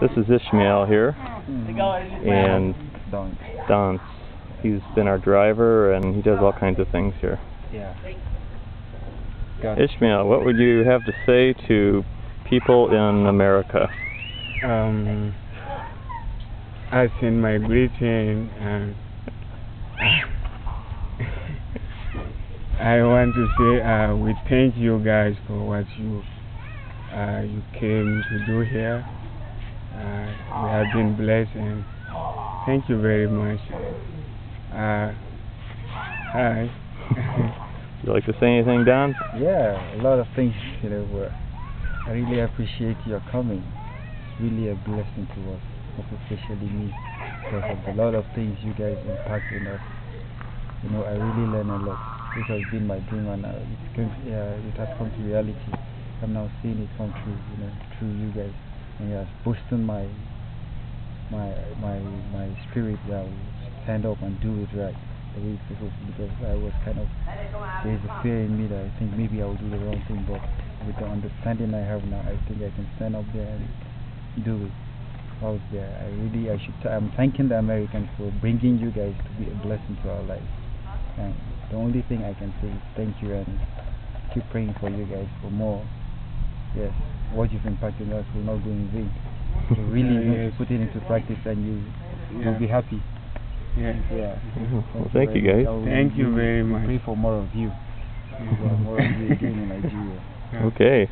This is Ishmael here, and Don't. He's been our driver, and he does all kinds of things here. Yeah. Ishmael, what would you have to say to people in America? um, I send my greeting and I want to say uh, we thank you guys for what you uh, you came to do here. Uh, we have been blessed and thank you very much. Uh, hi. Would you like to say anything, Don? Yeah, a lot of things, you know, I really appreciate your coming. It's really a blessing to us, especially me, because of a lot of things you guys impact in us. You know, I really learn a lot. This has been my dream and uh, it's come, uh, it has come to reality. I'm now seeing it come true, you know, through you guys. And it has boosted my, my, my, my spirit that will stand up and do it right. The way it's supposed to, because I was kind of there's a fear in me that I think maybe I will do the wrong thing, but with the understanding I have now, I think I can stand up there and do it. Out there, I really, I should. i I'm thanking the Americans for bringing you guys to be a blessing to our lives. And the only thing I can say is thank you and keep praying for you guys for more. Yes, what you've impacted us will not go in vain. So really need to Yes. put it into practice, and you Yeah. will be happy. Yes. Yeah. Well, thank you, guys. much. Thank you we- very we much. Pray for more of you. More of you again in Nigeria. Okay.